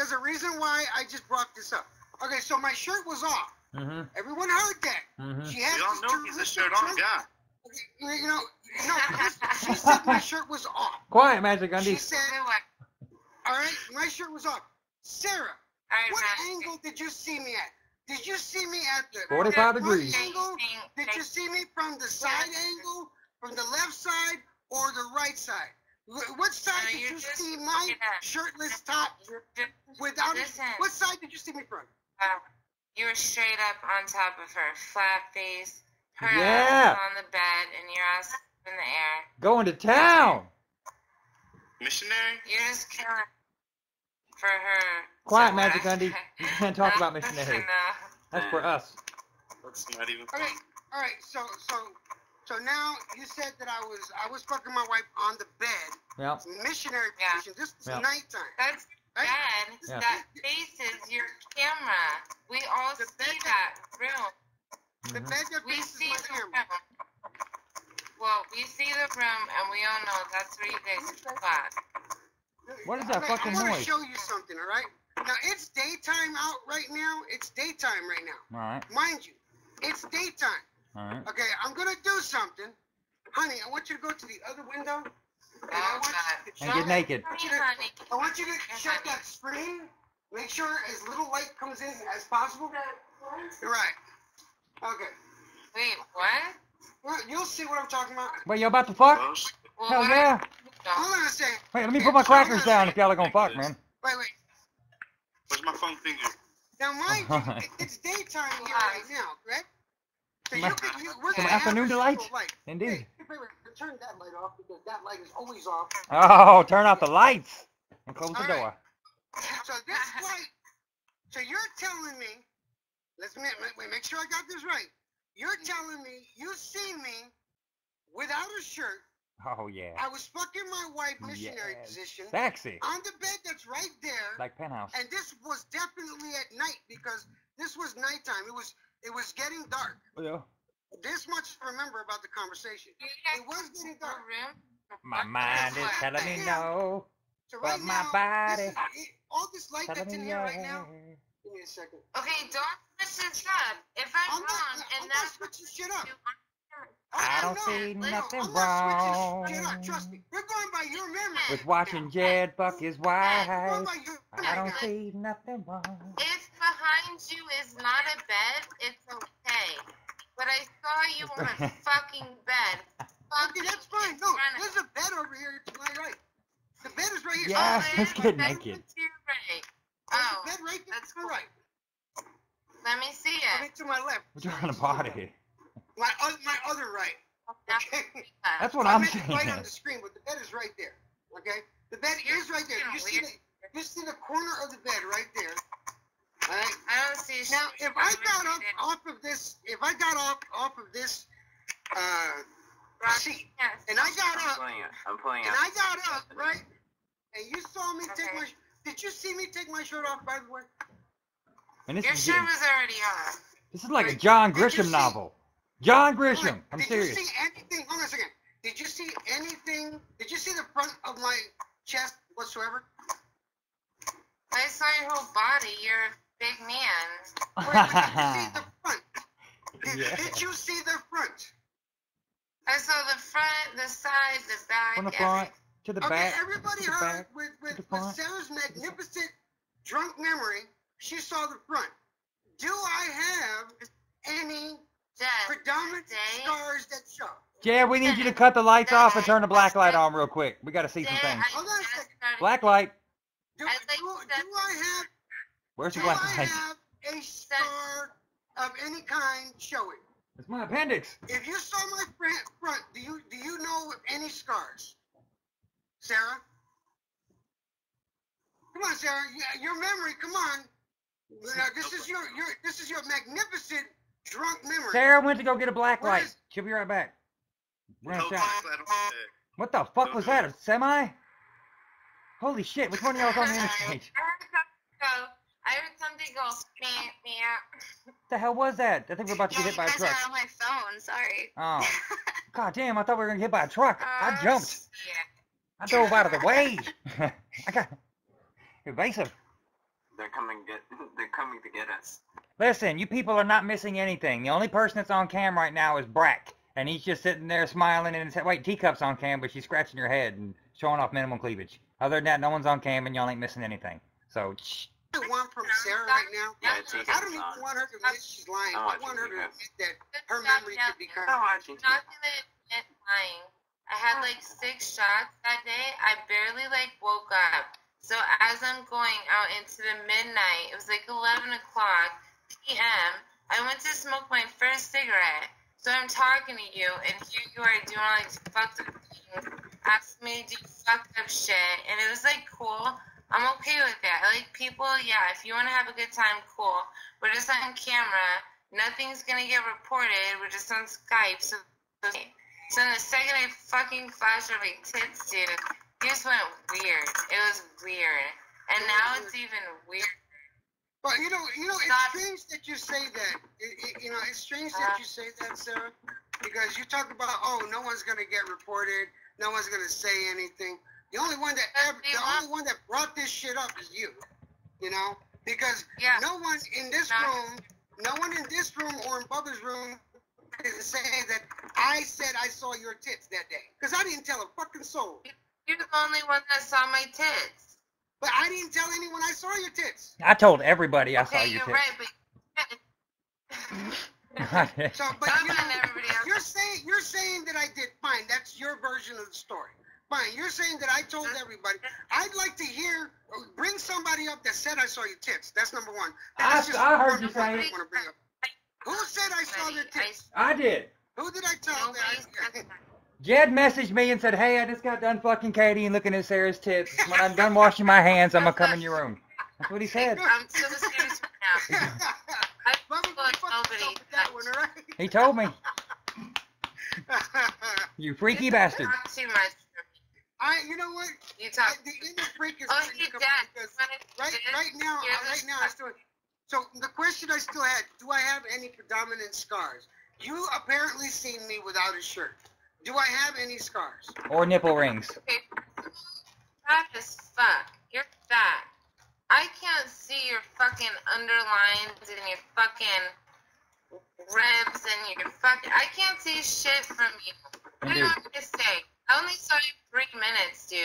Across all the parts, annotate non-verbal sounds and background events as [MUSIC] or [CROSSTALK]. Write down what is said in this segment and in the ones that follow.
there's a reason why I just brought this up. Okay, so my shirt was off. Mm-hmm. Everyone heard that. Mm-hmm. She had We all know he's a shirt on trunk. guy. Okay, You know, no, she said my shirt was off. Quiet, Magic She Gundy. said, all right, my shirt was off. Sarah, Alright, what Matt. angle did you see me at? Did you see me at the 45 front degrees. angle? Did you see me from the side angle, from the left side, or the right side? Wh- What side No, did you're just- see my yeah. shirtless top without? Listen. What side did you see me from? Uh, you were straight up on top of her, flat face, her Yeah. ass on the bed, and your ass in the air. Going to town. Missionary? You're just killing for her. Quiet, to Magic laugh. Gundy. You can't talk about missionary. no. That's for us. That's not even Okay. All right. So, so, so now you said that I was I was fucking my wife on the bed, Yeah. missionary Yeah. position. This is Yeah. nighttime. That's Right? bad. Yeah. That faces your camera. We all The see bed that room. The Mhm. bed that We faces see my the camera. room. Well, we see the room, and we all know that's where you guys flat. What is that Look, fucking I want noise? to show you something, all right? Now it's daytime out right now. It's daytime right now, All right. mind you. It's daytime. All right. Okay, I'm gonna do something, honey. I want you to go to the other window. And I want you to And get naked. I want you to- want you to shut that screen. Make sure as little light comes in as possible. You're Right. Okay. Wait, what? Well, you'll see what I'm talking about. Wait, you about to fuck? Well, Hell yeah. Hold on a second. Wait, let me put my crackers down if y'all are gonna fuck, man. Wait, wait. Where's my phone finger? Now, mind [LAUGHS] you, it- it's daytime here right now, correct? So you could, you, we're Some afternoon delight? light. Indeed. Hey, wait, wait, turn that light off because that light is always off. Oh, turn off the lights and close the All door. So this light, so you're telling me, let's make, wait, make sure I got this right. You're telling me you see me without a shirt. Oh yeah. I was fucking my wife missionary Yes. position Sexy. on the bed that's right there. Like penthouse. and this was definitely at night because this was nighttime. It was it was getting dark. Yeah. This much I remember about the conversation. It was getting dark. room? My mind is telling me no. So But right my now, body this is, it, all this light that's in me here right now. Give me a second. Okay, don't switch this up. If I'm, I'm not. wrong, I'm and not that's switching shit up. you I don't know. see No, nothing I'm not shit wrong up. Trust me. We're going by your memory. with watching Jed fuck his We're wife. going by your I don't see nothing wrong. If behind you is not a bed, it's okay. But I saw you on a fucking bed. [LAUGHS] Okay, that's fine. No, there's a bed over here to my right. The bed is right here. Yeah, Oh, let's get naked. right. Oh, a bed right there that's to my cool. right. let me see I it. mean, to my left. We're trying to party. My, uh, my other right. Okay. That's what I I'm meant it right on the screen, but the bed is right there. Okay? The bed is right there. You see the, you see the corner of the bed right there. All right. I don't see Now, if I got up off of this, if I got off off of this uh, seat, Yes. and I got I'm up, pulling it. I'm pulling and it. I got up, right, and you saw me take my, did you see me take my shirt off? By the way, And this Your is shirt getting, was already off. this is like a John Did you Grisham see- novel. John Grisham. on. I'm did serious. you see anything? Hold on a second. Did you see anything? Did you see the front of my chest whatsoever? I saw your whole body. You're a big man. [LAUGHS] Wait, did you see the front? Did, Yeah. did you see the front? I saw the front, the side, the back. From the front everything. to the Okay, back. everybody to the heard back. with, to with, the with. Sarah's magnificent drunk memory, she saw the front. Do I have any Jen, predominant Jay? scars that show? Jed, we need you to cut the lights off and turn the black light on real quick. We got to see some things. I Hold on a just second. started- Black light. Do, do, do I have Where's the do I have a scar of any kind showing? It's my appendix. If you saw my front, front do you do you know of any scars? Sarah? Come on, Sarah. Your memory, come on. Now, this is your, your this is your magnificent drunk memory. Sarah went to go get a black light. is- She'll be right back. No gonna black shout. light on the bed. What the fuck was that? A semi? Holy shit! Which one of y'all was on the interstate? I heard something go. I heard something go. Meh, meh. What the hell was that? I think we're about to get hit by a you guys truck. are on my phone. Sorry. Oh, [LAUGHS] god damn! I thought we were gonna get hit by a truck. I Uh, jumped. Yeah. I drove out of the way. [LAUGHS] I got evasive. They're coming get. [LAUGHS] They're coming to get us. Listen, you people are not missing anything. The only person that's on cam right now is Brack, and he's just sitting there smiling and saying, "Wait, teacup's on cam, but she's scratching her head and showing off minimum cleavage." Other than that, no one's on cam, and y'all ain't missing anything. So, shh. I want from Sarah right now. Yeah, it's I don't even want her to admit she's lying. I'm I want her to admit that her memory could be I'm correct. watching. I'm not gonna admit lying. I had like six shots that day. I barely like woke up. So as I'm going out into the midnight, it was like 11 o'clock p.m. I went to smoke my first cigarette. So I'm talking to you, and here you are doing all these fucked up things, asking me to do fucked up shit, and it was like cool. I'm okay with that. I like people, yeah. If you want to have a good time, cool. We're just on camera. Nothing's gonna get reported. We're just on Skype. So, so the second I fucking flashed over my tits, dude, it just went weird. It was weird, and now it's even weird. But you know, you know, it's strange that you say that. It, it, you know, it's strange Uh. that you say that, Sarah, because you talk about, oh, no one's gonna get reported, no one's gonna say anything. The only one that ever, the only one that brought this shit up is you. You know, because Yeah. no one in this Not- room, no one in this room or in Bubba's room is saying that I said I saw your tits that day, because I didn't tell a fucking soul. You're the only one that saw my tits. But I didn't tell anyone I saw your tits. I told everybody I saw Okay, your you're right, but. [LAUGHS] So, but you know, letting everybody else. You're saying you're saying that I did fine. That's your version of the story. Fine. You're saying that I told everybody. I'd like to hear. Bring somebody up that said I saw your tits. That's number one. I- That's I heard you number say it. I wanna bring up. Who said I saw their tits? I did. Who did I tell nobody that? said I, that. Jed messaged me and said, "Hey, I just got done fucking Katie and looking at Sarah's tits. When I'm done washing my hands, I'm gonna come in your room." That's what he said. [LAUGHS] I'm so serious right now. I Bubba, feel you like fucked nobody. that one, all right? He told me. [LAUGHS] You freaky bastard. Talk too much. I, you know what? You I, the inner freak is Oh, starting to come because right, right now, Here's uh, right now, I still. So the question I still had: Do I have any predominant scars? You apparently seen me without a shirt. Do I have any scars? Or nipple rings. Okay. Fat as fuck. You're fat. I can't see your fucking underlines and your fucking ribs and your fucking. I can't see shit from you. What do you want me to say? I only saw you three minutes, dude.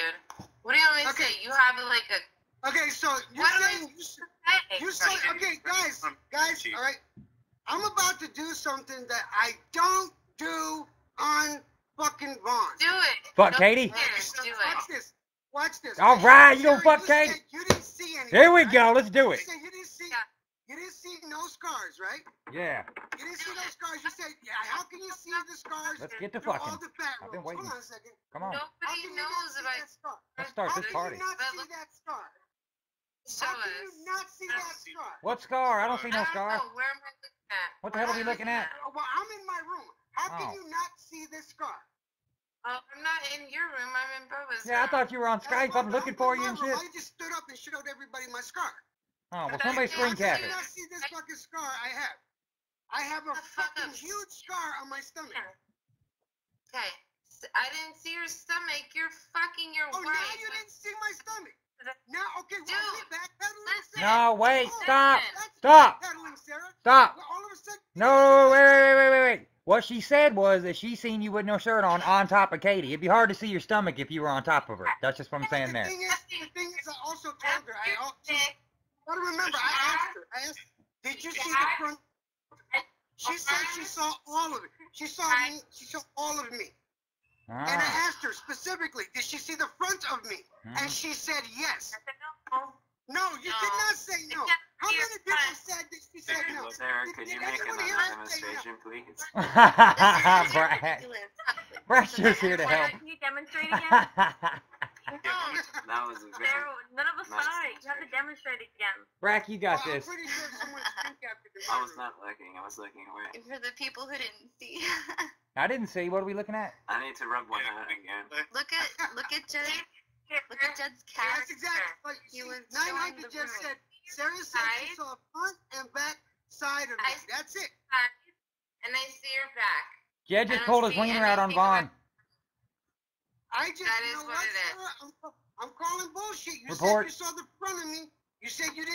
What do you want me to Okay. say? You have like a. Okay, so you're What am saying you, s- Hey, you say okay, guys, guys, all right. I'm about to do something that I don't do on fucking Vaughn. do it. Fuck Don't Katie? care. So Do watch it. this. Watch this. All right, you don't fuck Katie? You didn't see anything. Here we right? go. Let's do it. You you didn't see. Yeah. You didn't see no scars, right? Yeah. You didn't see no scars. You said, yeah. How can you see the scars? Let's get to through all fucking. the fat I've been waiting. Hold on a second. Come on. How Nobody can you not knows see about. that scar? Let's start How this can party. you not see that scar? Show How can you not see that scar? What scar? I don't see I no don't scar. know. Where am I looking at? What the hell are we looking at? Uh, Well, I'm in my room. How can Oh. you not see this scar? Oh, I'm not in your room. I'm in Bubba's Yeah, I thought you were on Skype. I'm looking for you and shit. I just stood up and showed everybody my scar. Oh, well, But somebody I screen can't cap it. you not see this fucking scar I have? I have a fucking huge scar on my stomach. Okay. S- I didn't see your stomach. You're fucking your Oh, now you didn't see my stomach. Now, okay, well, Dude, is backpedaling? listen. No, wait. Oh, Stop. that's Stop. Sarah. Stop. Well, all of a sudden. No, wait, wait, wait, wait, wait, wait. What she said was that she seen you with no shirt on on top of Katie. It'd be hard to see your stomach if you were on top of her. That's just what I'm saying the there. Thing is, the thing is, I also told her. I also, gotta remember, I asked her. I asked, did you see the front? She said she saw all of it. She saw me. She saw all of me. And I Ah. asked her specifically, did she see the front of me? Mhm. And she said yes. No. No, you did not say no. How many people said that she said no? Sarah, Did- could you make another here say no? demonstration, please? Brad. Brad's just here to help. Can you demonstrate again? That was a very. There, none of us Nice saw it. You have to demonstrate it again. Brack, you got Well, this. I'm pretty sure someone screen captured it. I was not looking. I was looking away. For the people who didn't see. I didn't see. What are we looking at? I need to rub one out again. look at look at Jed look at Jed's [LAUGHS] cat. That's exactly. Like, He see, was 900 showing the just room. said, Sarah said she Side. saw front and back side of me. I- That's it. And I see your back. Jed I just don't pulled his see wiener out on anything Vaughn. I just, That you is know what what, it is. Sarah? I'm, I'm calling bullshit. You Report. said you saw the front of me. You said you didn't.